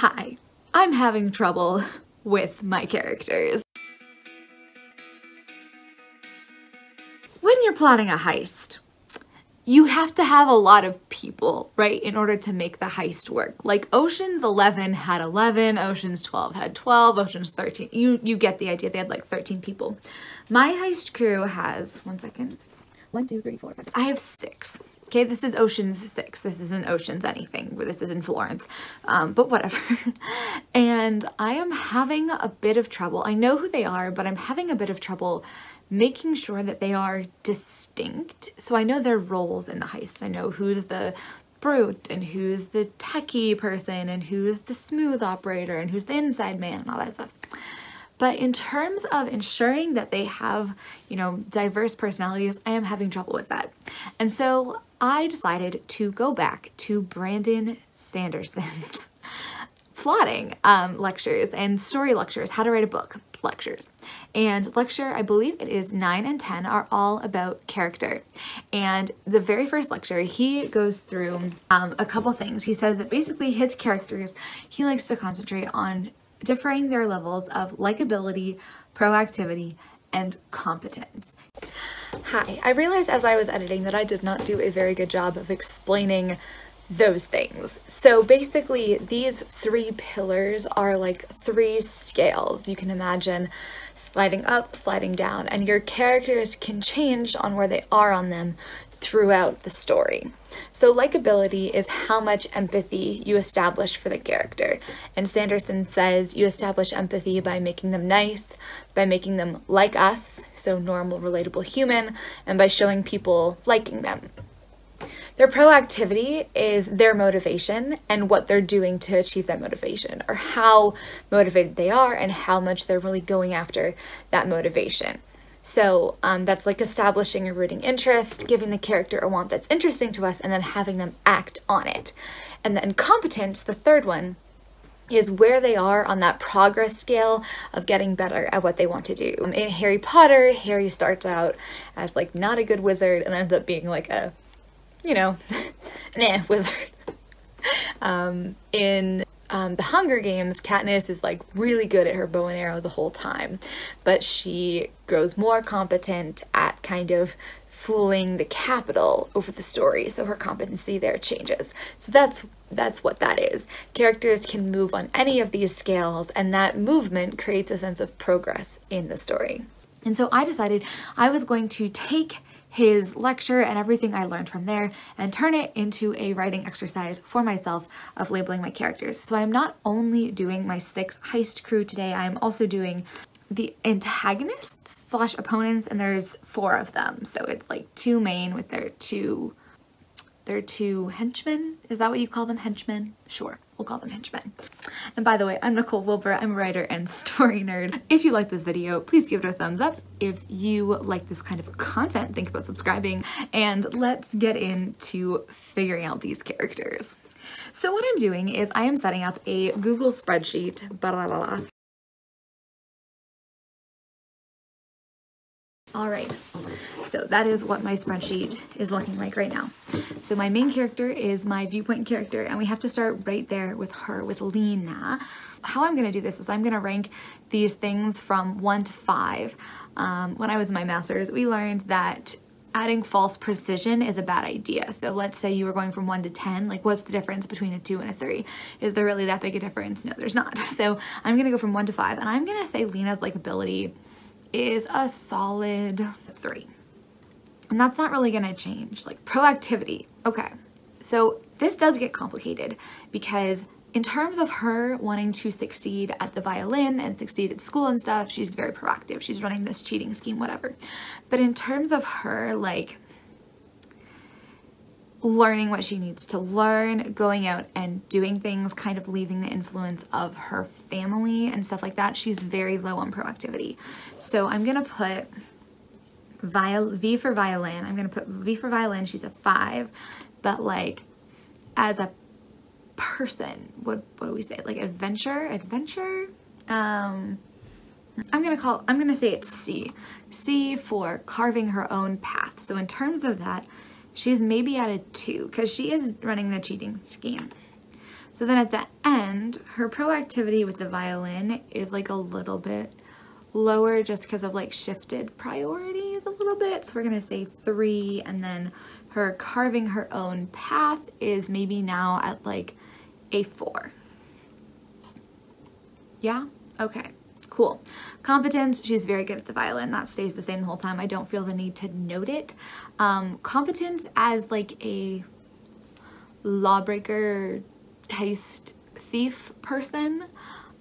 Hi, I'm having trouble with my characters. When you're plotting a heist, you have to have a lot of people, right, in order to make the heist work. Like Ocean's 11 had 11, Ocean's 12 had 12, Ocean's 13. You you get the idea. They had like 13 people. My heist crew has, one second, one, two, three, four, five. I have six. Okay, this is Ocean's 6. This isn't Ocean's anything. This is in Florence. Um, but whatever. and I am having a bit of trouble. I know who they are, but I'm having a bit of trouble making sure that they are distinct. So I know their roles in the heist. I know who's the brute and who's the techie person and who's the smooth operator and who's the inside man and all that stuff. But in terms of ensuring that they have, you know, diverse personalities, I am having trouble with that. And so I decided to go back to Brandon Sanderson's plotting um, lectures and story lectures, how to write a book lectures. And lecture, I believe it is 9 and 10, are all about character. And the very first lecture, he goes through um, a couple things. He says that basically his characters, he likes to concentrate on differing their levels of likability, proactivity, and competence. Hi, I realized as I was editing that I did not do a very good job of explaining those things. So basically these three pillars are like three scales. You can imagine sliding up, sliding down, and your characters can change on where they are on them throughout the story. So likability is how much empathy you establish for the character. And Sanderson says you establish empathy by making them nice, by making them like us, so normal, relatable human, and by showing people liking them. Their proactivity is their motivation and what they're doing to achieve that motivation, or how motivated they are and how much they're really going after that motivation. So um, that's like establishing a rooting interest, giving the character a want that's interesting to us, and then having them act on it. And then competence, the third one, is where they are on that progress scale of getting better at what they want to do. In Harry Potter, Harry starts out as like not a good wizard and ends up being like a, you know, nah, wizard. um, in um, the Hunger Games, Katniss is like really good at her bow and arrow the whole time, but she grows more competent at kind of fooling the Capitol over the story, so her competency there changes. So that's that's what that is. Characters can move on any of these scales, and that movement creates a sense of progress in the story. And so I decided I was going to take his lecture and everything I learned from there and turn it into a writing exercise for myself of labeling my characters. So I'm not only doing my six heist crew today, I'm also doing the antagonists slash opponents and there's four of them. So it's like two main with their two they're two henchmen. Is that what you call them? Henchmen? Sure, we'll call them henchmen. And by the way, I'm Nicole Wilbur. I'm a writer and story nerd. If you like this video, please give it a thumbs up. If you like this kind of content, think about subscribing. And let's get into figuring out these characters. So what I'm doing is I am setting up a Google spreadsheet, blah, blah, blah, All right, so that is what my spreadsheet is looking like right now. So my main character is my viewpoint character and we have to start right there with her, with Lena. How I'm gonna do this is I'm gonna rank these things from one to five. Um, when I was in my master's, we learned that adding false precision is a bad idea. So let's say you were going from one to 10, like what's the difference between a two and a three? Is there really that big a difference? No, there's not. So I'm gonna go from one to five and I'm gonna say Lena's likability is a solid three. And that's not really gonna change. Like proactivity, okay. So this does get complicated because in terms of her wanting to succeed at the violin and succeed at school and stuff, she's very proactive. She's running this cheating scheme, whatever. But in terms of her like learning what she needs to learn, going out and doing things, kind of leaving the influence of her family and stuff like that. She's very low on proactivity. So I'm gonna put viol V for violin. I'm gonna put V for violin, she's a five, but like as a person, what, what do we say? Like adventure, adventure? Um, I'm gonna call, I'm gonna say it's C. C for carving her own path. So in terms of that, she's maybe at a two because she is running the cheating scheme. So then at the end, her proactivity with the violin is like a little bit lower just because of like shifted priorities a little bit. So we're gonna say three and then her carving her own path is maybe now at like a four. Yeah, okay, cool. Competence, she's very good at the violin. That stays the same the whole time. I don't feel the need to note it. Um, competence as like a lawbreaker, heist, thief person.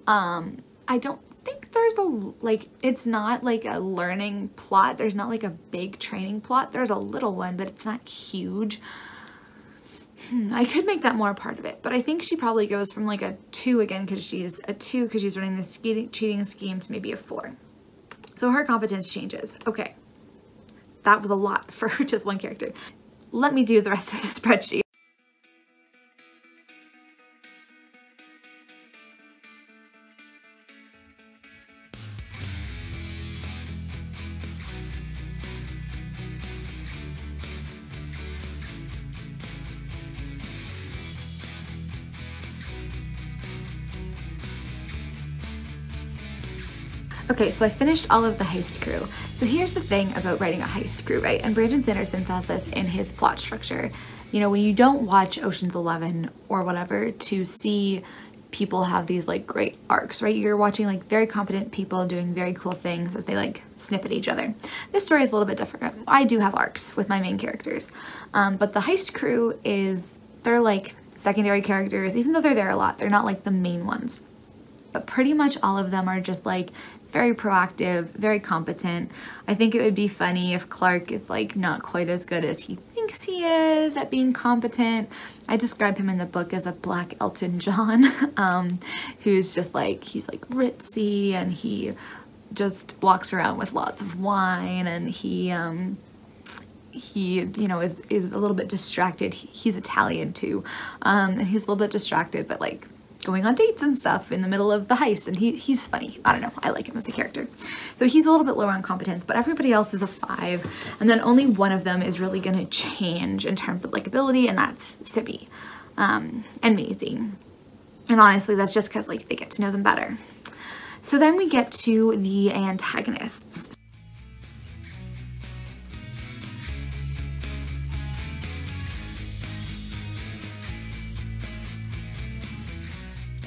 Um, I don't think there's a, like, it's not like a learning plot. There's not like a big training plot. There's a little one, but it's not huge. Hmm, I could make that more a part of it, but I think she probably goes from like a two again because she's a two because she's running this cheating scheme to maybe a four. So her competence changes. Okay, that was a lot for just one character. Let me do the rest of the spreadsheet. Okay, so I finished all of the heist crew. So here's the thing about writing a heist crew, right? And Brandon Sanderson says this in his plot structure. You know, when you don't watch Ocean's 11 or whatever to see people have these like great arcs, right? You're watching like very competent people doing very cool things as they like snip at each other. This story is a little bit different. I do have arcs with my main characters, um, but the heist crew is, they're like secondary characters, even though they're there a lot, they're not like the main ones. But pretty much all of them are just like very proactive, very competent. I think it would be funny if Clark is like not quite as good as he thinks he is at being competent. I describe him in the book as a black Elton John, um, who's just like, he's like ritzy and he just walks around with lots of wine and he, um, he you know is is a little bit distracted he, he's italian too um and he's a little bit distracted but like going on dates and stuff in the middle of the heist and he, he's funny. I don't know, I like him as a character. So he's a little bit lower on competence, but everybody else is a five and then only one of them is really gonna change in terms of likability and that's Sibby um, and Maisie. And honestly, that's just because like they get to know them better. So then we get to the antagonists.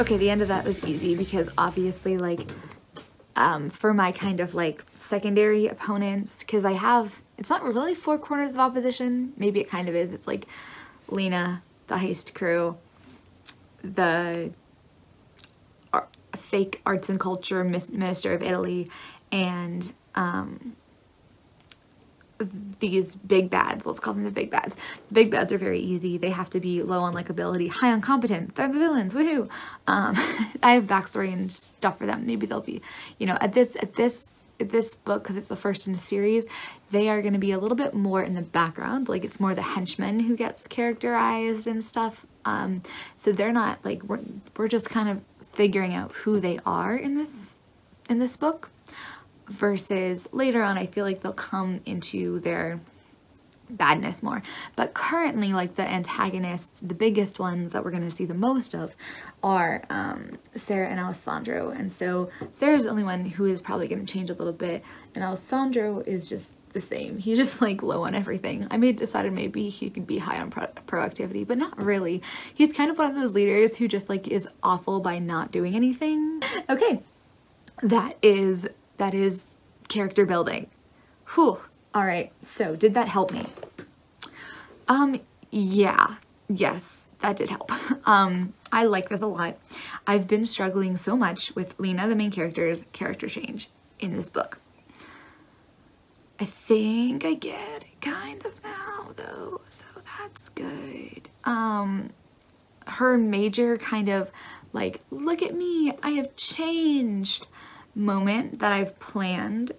Okay, the end of that was easy because obviously like um, for my kind of like secondary opponents, because I have, it's not really four corners of opposition. Maybe it kind of is. It's like Lena, the heist crew, the ar fake arts and culture minister of Italy, and um, these big bads, let's call them the big bads. The big bads are very easy. They have to be low on likability, high on competence. They're the villains, woohoo. Um, I have backstory and stuff for them. Maybe they'll be, you know, at this, at this, at this book, because it's the first in a series, they are going to be a little bit more in the background. Like it's more the henchman who gets characterized and stuff. Um, so they're not like, we're, we're just kind of figuring out who they are in this, in this book versus later on I feel like they'll come into their badness more. But currently, like the antagonists, the biggest ones that we're going to see the most of are um, Sarah and Alessandro. And so Sarah's the only one who is probably going to change a little bit. And Alessandro is just the same. He's just like low on everything. I may decided maybe he could be high on pro proactivity, but not really. He's kind of one of those leaders who just like is awful by not doing anything. Okay, that is that is character building. Whew. All right, so did that help me? Um, yeah, yes, that did help. Um, I like this a lot. I've been struggling so much with Lena, the main character's character change in this book. I think I get it kind of now though, so that's good. Um, her major kind of like, look at me, I have changed moment that I've planned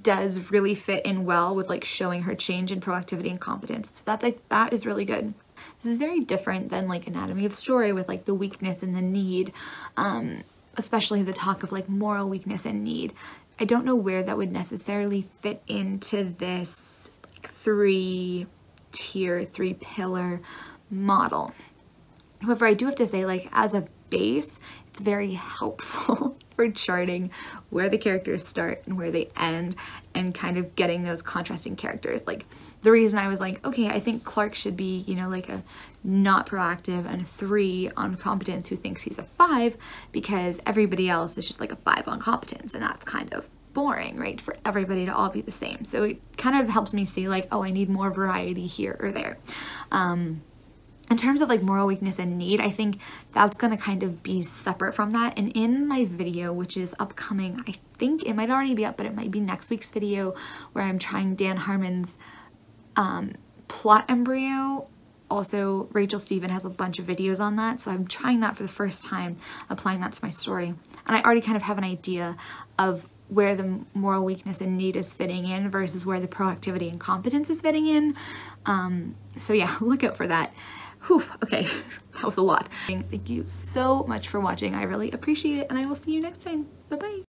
does really fit in well with like showing her change in proactivity and competence. So that like that is really good. This is very different than like Anatomy of Story with like the weakness and the need, um, especially the talk of like moral weakness and need. I don't know where that would necessarily fit into this like, three tier, three pillar model. However, I do have to say like as a base, it's very helpful for charting where the characters start and where they end and kind of getting those contrasting characters. Like the reason I was like, okay, I think Clark should be, you know, like a not proactive and a three on competence who thinks he's a five because everybody else is just like a five on competence and that's kind of boring, right? For everybody to all be the same. So it kind of helps me see like, oh, I need more variety here or there. Um, in terms of like moral weakness and need, I think that's gonna kind of be separate from that. And in my video, which is upcoming, I think it might already be up, but it might be next week's video where I'm trying Dan Harmon's um, plot embryo. Also, Rachael Stephen has a bunch of videos on that, so I'm trying that for the first time, applying that to my story. And I already kind of have an idea of where the moral weakness and need is fitting in versus where the proactivity and competence is fitting in. Um, so yeah, look out for that. Whew, okay, that was a lot. Thank you so much for watching. I really appreciate it and I will see you next time. Bye-bye.